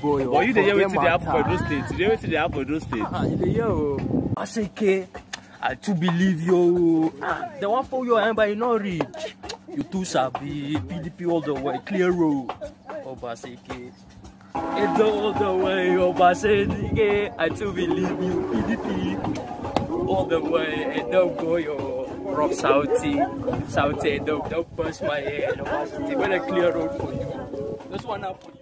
boy. But you dey hear Forget wetin dey happen for those states. You dey hear wetin dey happen for those states. Ah, you dey hear o. Aseke, I too believe you. Ah, they wan pull your hand but you no reach. You too sabi. PDP all the way, clear road. Obaseki. It's all the way, Obaseki. I too believe you. PDP all the way. And don't go your from Saudi. Saudi, don't, don't bust my head. Obaseki. gonna clear road for you. This one up for you.